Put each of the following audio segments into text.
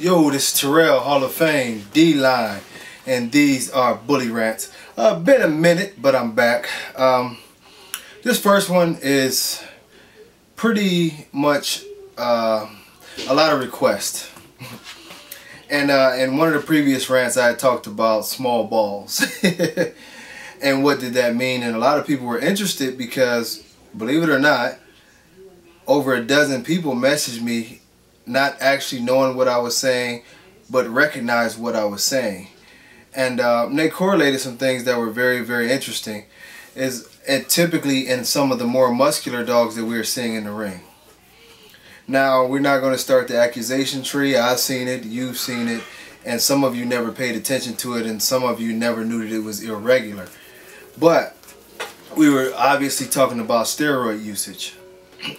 Yo, this is Terrell, Hall of Fame, D-Line, and these are Bully Rants. Uh, been a minute, but I'm back. Um, this first one is pretty much uh, a lot of requests. and uh, in one of the previous rants, I talked about small balls. and what did that mean? And a lot of people were interested because, believe it or not, over a dozen people messaged me not actually knowing what I was saying, but recognize what I was saying. And uh, they correlated some things that were very, very interesting. Is typically in some of the more muscular dogs that we are seeing in the ring. Now we're not going to start the accusation tree. I've seen it, you've seen it, and some of you never paid attention to it, and some of you never knew that it was irregular. But we were obviously talking about steroid usage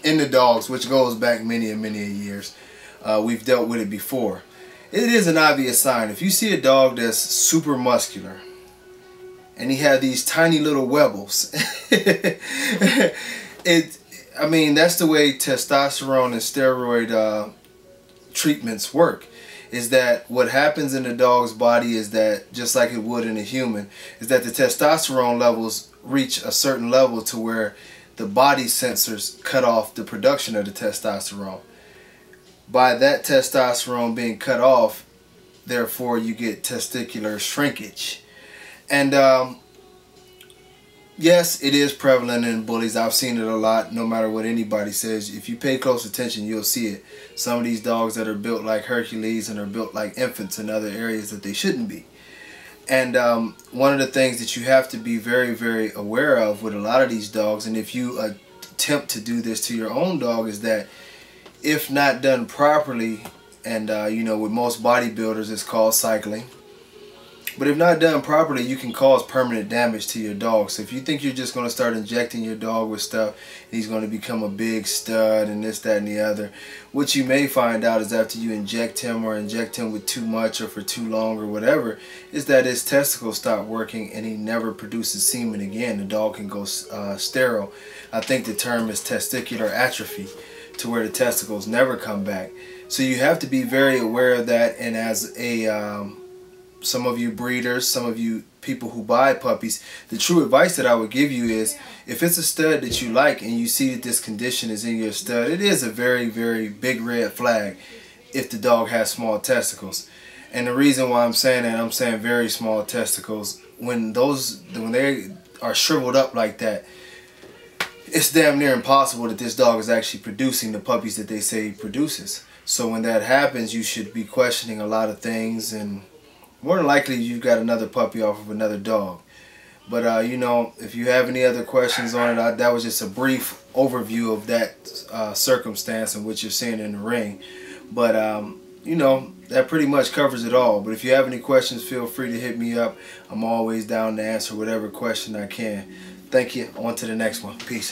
in the dogs, which goes back many and many years. Uh, we've dealt with it before. It is an obvious sign. If you see a dog that's super muscular and he had these tiny little webbles, it, I mean, that's the way testosterone and steroid uh, treatments work is that what happens in the dog's body is that just like it would in a human is that the testosterone levels reach a certain level to where the body sensors cut off the production of the testosterone by that testosterone being cut off, therefore you get testicular shrinkage. And um, yes, it is prevalent in bullies. I've seen it a lot, no matter what anybody says. If you pay close attention, you'll see it. Some of these dogs that are built like Hercules and are built like infants in other areas that they shouldn't be. And um, one of the things that you have to be very, very aware of with a lot of these dogs, and if you attempt to do this to your own dog, is that if not done properly, and uh, you know, with most bodybuilders, it's called cycling. But if not done properly, you can cause permanent damage to your dog. So if you think you're just going to start injecting your dog with stuff, he's going to become a big stud and this, that, and the other. What you may find out is after you inject him or inject him with too much or for too long or whatever, is that his testicles stop working and he never produces semen again. The dog can go uh, sterile. I think the term is testicular atrophy to where the testicles never come back. So you have to be very aware of that. And as a um, some of you breeders, some of you people who buy puppies, the true advice that I would give you is if it's a stud that you like and you see that this condition is in your stud, it is a very, very big red flag if the dog has small testicles. And the reason why I'm saying that, I'm saying very small testicles, when those, when they are shriveled up like that, it's damn near impossible that this dog is actually producing the puppies that they say he produces. So when that happens, you should be questioning a lot of things and more than likely you've got another puppy off of another dog. But, uh, you know, if you have any other questions on it, I, that was just a brief overview of that uh, circumstance and what you're seeing in the ring. But, um, you know, that pretty much covers it all. But if you have any questions, feel free to hit me up. I'm always down to answer whatever question I can. Thank you. On to the next one. Peace.